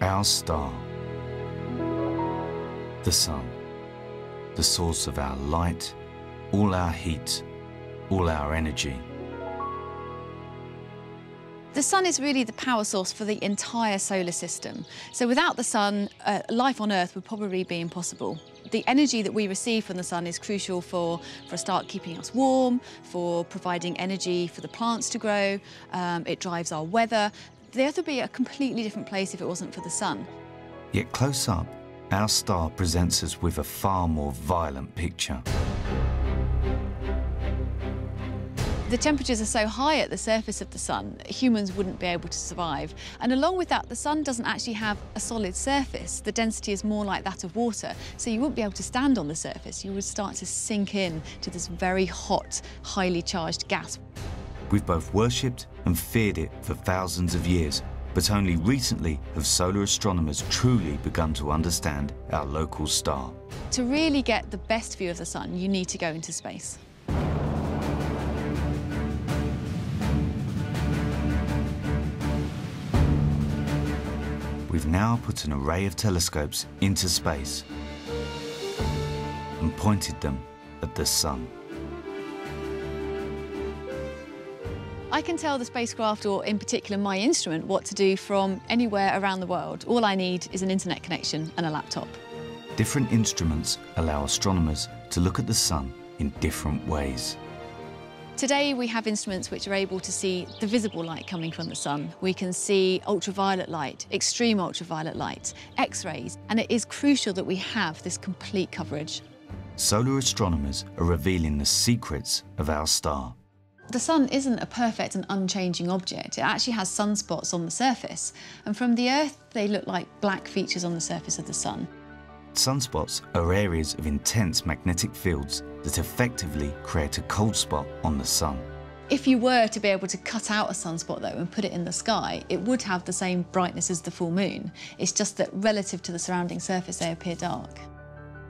Our star. The sun. The source of our light, all our heat, all our energy. The sun is really the power source for the entire solar system. So without the sun, uh, life on Earth would probably be impossible. The energy that we receive from the sun is crucial for, for a start, keeping us warm, for providing energy for the plants to grow. Um, it drives our weather. The Earth would be a completely different place if it wasn't for the sun. Yet close up, our star presents us with a far more violent picture. The temperatures are so high at the surface of the sun, humans wouldn't be able to survive. And along with that, the sun doesn't actually have a solid surface. The density is more like that of water, so you wouldn't be able to stand on the surface. You would start to sink in to this very hot, highly charged gas. We've both worshipped and feared it for thousands of years, but only recently have solar astronomers truly begun to understand our local star. To really get the best view of the sun, you need to go into space. we've now put an array of telescopes into space and pointed them at the sun. I can tell the spacecraft, or in particular my instrument, what to do from anywhere around the world. All I need is an internet connection and a laptop. Different instruments allow astronomers to look at the sun in different ways. Today we have instruments which are able to see the visible light coming from the sun. We can see ultraviolet light, extreme ultraviolet light, X-rays, and it is crucial that we have this complete coverage. Solar astronomers are revealing the secrets of our star. The sun isn't a perfect and unchanging object. It actually has sunspots on the surface. And from the Earth, they look like black features on the surface of the sun. Sunspots are areas of intense magnetic fields that effectively create a cold spot on the sun. If you were to be able to cut out a sunspot though and put it in the sky, it would have the same brightness as the full moon. It's just that relative to the surrounding surface, they appear dark.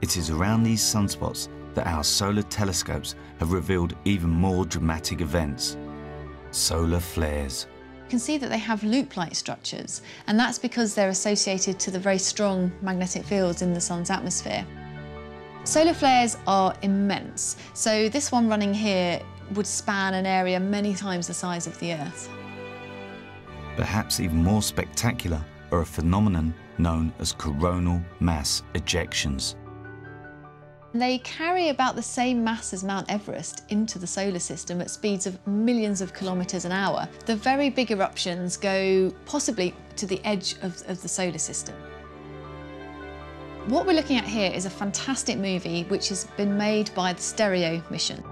It is around these sunspots that our solar telescopes have revealed even more dramatic events. Solar flares. You can see that they have loop-like structures, and that's because they're associated to the very strong magnetic fields in the sun's atmosphere. Solar flares are immense. So this one running here would span an area many times the size of the Earth. Perhaps even more spectacular are a phenomenon known as coronal mass ejections. They carry about the same mass as Mount Everest into the solar system at speeds of millions of kilometres an hour. The very big eruptions go possibly to the edge of, of the solar system. What we're looking at here is a fantastic movie which has been made by the Stereo mission.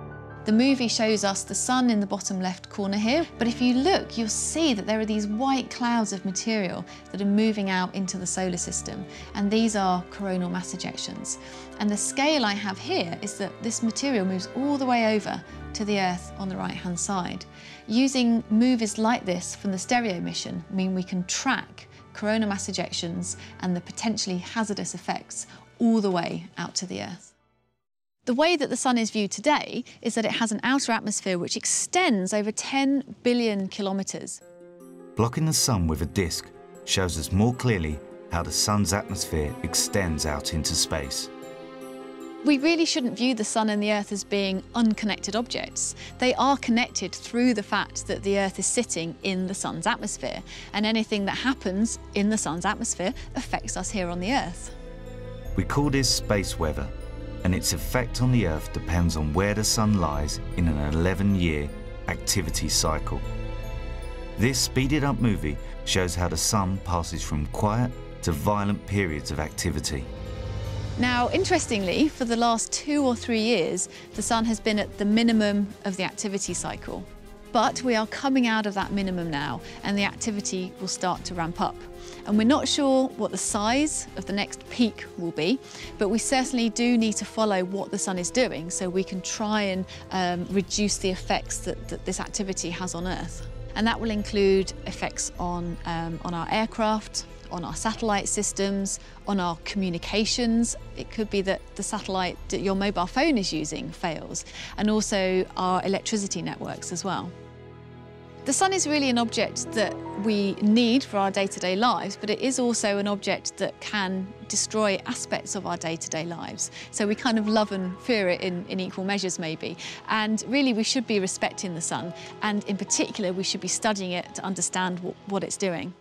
The movie shows us the sun in the bottom left corner here, but if you look, you'll see that there are these white clouds of material that are moving out into the solar system, and these are coronal mass ejections. And the scale I have here is that this material moves all the way over to the Earth on the right-hand side. Using movies like this from the Stereo mission mean we can track coronal mass ejections and the potentially hazardous effects all the way out to the Earth. The way that the sun is viewed today is that it has an outer atmosphere which extends over 10 billion kilometres. Blocking the sun with a disk shows us more clearly how the sun's atmosphere extends out into space. We really shouldn't view the sun and the earth as being unconnected objects. They are connected through the fact that the earth is sitting in the sun's atmosphere, and anything that happens in the sun's atmosphere affects us here on the earth. We call this space weather, and its effect on the earth depends on where the sun lies in an 11-year activity cycle. This speeded up movie shows how the sun passes from quiet to violent periods of activity. Now, interestingly, for the last two or three years, the sun has been at the minimum of the activity cycle. But we are coming out of that minimum now, and the activity will start to ramp up. And we're not sure what the size of the next peak will be, but we certainly do need to follow what the sun is doing so we can try and um, reduce the effects that, that this activity has on Earth. And that will include effects on, um, on our aircraft, on our satellite systems, on our communications. It could be that the satellite that your mobile phone is using fails, and also our electricity networks as well. The sun is really an object that we need for our day-to-day lives, but it is also an object that can destroy aspects of our day-to-day lives. So we kind of love and fear it in, in equal measures maybe. And really we should be respecting the sun and in particular we should be studying it to understand what, what it's doing.